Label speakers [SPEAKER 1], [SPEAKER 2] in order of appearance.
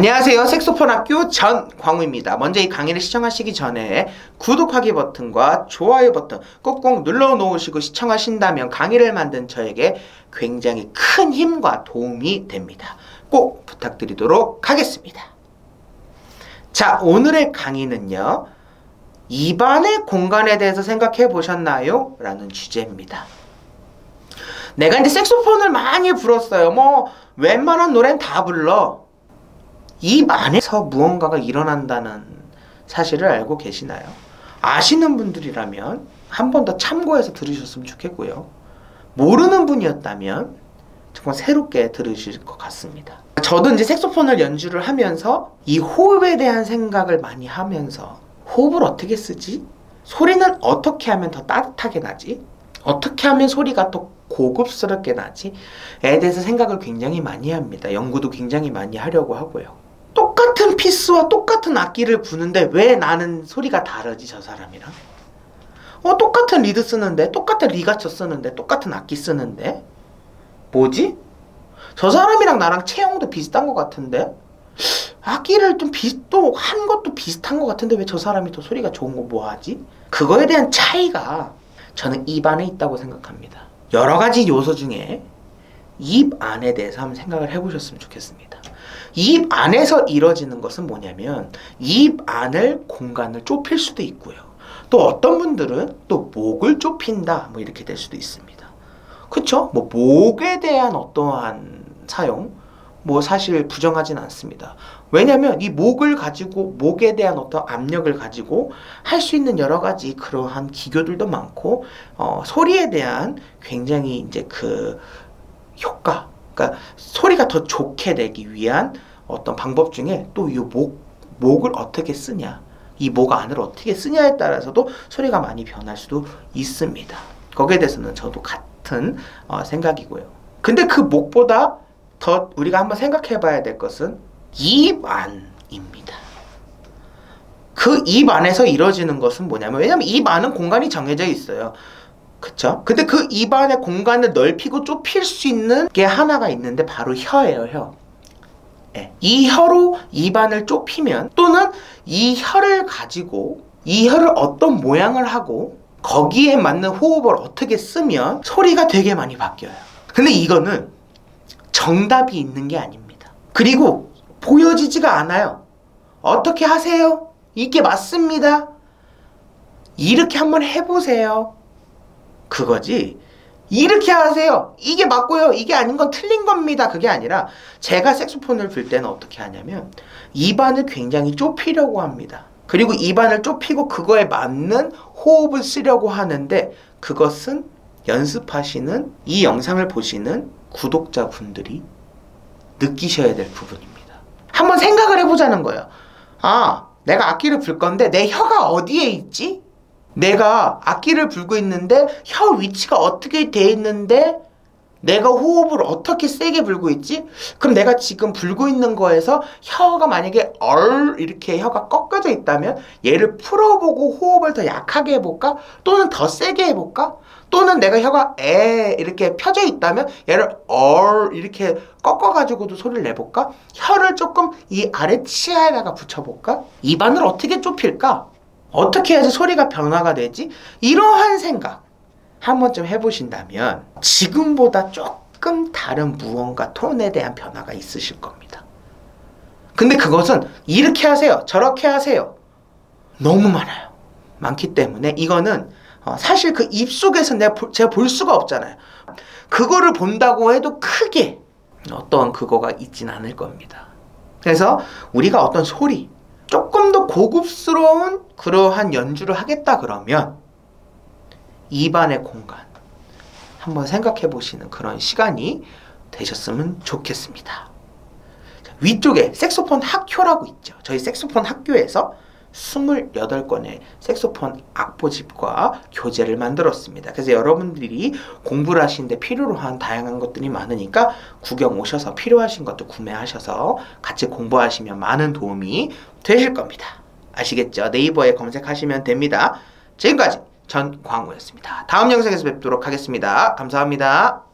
[SPEAKER 1] 안녕하세요. 색소폰 학교 전광우입니다. 먼저 이 강의를 시청하시기 전에 구독하기 버튼과 좋아요 버튼 꼭꼭 눌러 놓으시고 시청하신다면 강의를 만든 저에게 굉장히 큰 힘과 도움이 됩니다. 꼭 부탁드리도록 하겠습니다. 자, 오늘의 강의는요. 입안의 공간에 대해서 생각해 보셨나요? 라는 주제입니다. 내가 이제 색소폰을 많이 불었어요. 뭐 웬만한 노래는 다 불러. 입 안에서 무언가가 일어난다는 사실을 알고 계시나요? 아시는 분들이라면 한 번 더 참고해서 들으셨으면 좋겠고요. 모르는 분이었다면 정말 새롭게 들으실 것 같습니다. 저도 이제 색소폰을 연주를 하면서 이 호흡에 대한 생각을 많이 하면서 호흡을 어떻게 쓰지? 소리는 어떻게 하면 더 따뜻하게 나지? 어떻게 하면 소리가 더 고급스럽게 나지? 에 대해서 생각을 굉장히 많이 합니다. 연구도 굉장히 많이 하려고 하고요. 똑같은 piece와 똑같은 악기를 부는데 왜 나는 소리가 다르지 저 사람이랑? 어 똑같은 리드 쓰는데 똑같은 ligature 쓰는데 똑같은 악기 쓰는데 뭐지? 저 사람이랑 나랑 체형도 비슷한 것 같은데 악기를 좀 비슷 또한 것도 비슷한 것 같은데 왜 저 사람이 더 소리가 좋은 거 뭐하지? 그거에 대한 차이가 저는 입 안에 있다고 생각합니다. 여러 가지 요소 중에 입 안에 대해서 한번 생각을 해보셨으면 좋겠습니다. 입 안에서 이루어지는 것은 뭐냐면 입 안을 공간을 좁힐 수도 있고요. 또 어떤 분들은 또 목을 좁힌다 뭐 이렇게 될 수도 있습니다. 그쵸? 뭐 목에 대한 어떠한 사용 뭐 사실 부정하진 않습니다. 왜냐하면 이 목을 가지고 목에 대한 어떤 압력을 가지고 할 수 있는 여러 가지 그러한 기교들도 많고 어, 소리에 대한 굉장히 이제 그 효과 그러니까 소리가 더 좋게 되기 위한 어떤 방법 중에 또 이 목, 목을 어떻게 쓰냐 이 목 안을 어떻게 쓰냐에 따라서도 소리가 많이 변할 수도 있습니다. 거기에 대해서는 저도 같은 어, 생각이고요. 근데 그 목보다 더 우리가 한번 생각해 봐야 될 것은 입 안입니다. 그 입 안에서 이루어지는 것은 뭐냐면 왜냐면 입 안은 공간이 정해져 있어요. 그쵸? 근데 그 입안의 공간을 넓히고 좁힐 수 있는 게 하나가 있는데 바로 혀예요, 혀. 네. 이 혀로 입안을 좁히면 또는 이 혀를 가지고 이 혀를 어떤 모양을 하고 거기에 맞는 호흡을 어떻게 쓰면 소리가 되게 많이 바뀌어요. 근데 이거는 정답이 있는 게 아닙니다. 그리고 보여지지가 않아요. 어떻게 하세요? 이게 맞습니다. 이렇게 한번 해보세요. 그거지. 이렇게 하세요. 이게 맞고요. 이게 아닌 건 틀린 겁니다. 그게 아니라 제가 색소폰을 불 때는 어떻게 하냐면 입안을 굉장히 좁히려고 합니다. 그리고 입안을 좁히고 그거에 맞는 호흡을 쓰려고 하는데 그것은 연습하시는 이 영상을 보시는 구독자분들이 느끼셔야 될 부분입니다. 한번 생각을 해보자는 거예요. 아, 내가 악기를 불 건데 내 혀가 어디에 있지? 내가 악기를 불고 있는데 혀 위치가 어떻게 돼 있는데 내가 호흡을 어떻게 세게 불고 있지? 그럼 내가 지금 불고 있는 거에서 혀가 만약에 얼 이렇게 혀가 꺾여져 있다면 얘를 풀어보고 호흡을 더 약하게 해볼까? 또는 더 세게 해볼까? 또는 내가 혀가 에 이렇게 펴져 있다면 얘를 얼 이렇게 꺾어가지고도 소리를 내볼까? 혀를 조금 이 아래 치아에다가 붙여볼까? 입안을 어떻게 좁힐까? 어떻게 해야지 소리가 변화가 되지? 이러한 생각 한 번쯤 해보신다면 지금보다 조금 다른 무언가 톤에 대한 변화가 있으실 겁니다. 근데 그것은 이렇게 하세요. 저렇게 하세요. 너무 많아요. 많기 때문에 이거는 어, 사실 그 입속에서 내가 보, 제가 볼 수가 없잖아요. 그거를 본다고 해도 크게 어떤 그거가 있진 않을 겁니다. 그래서 우리가 어떤 소리, 조금 더 고급스러운 그러한 연주를 하겠다 그러면 입안의 공간 한번 생각해 보시는 그런 시간이 되셨으면 좋겠습니다. 위쪽에 색소폰 학교라고 있죠. 저희 색소폰 학교에서 28권의 색소폰 악보집과 교재를 만들었습니다. 그래서 여러분들이 공부를 하시는데 필요로 한 다양한 것들이 많으니까 구경 오셔서 필요하신 것도 구매하셔서 같이 공부하시면 많은 도움이 되실 겁니다. 아시겠죠? 네이버에 검색하시면 됩니다. 지금까지 전광우였습니다. 다음 영상에서 뵙도록 하겠습니다. 감사합니다.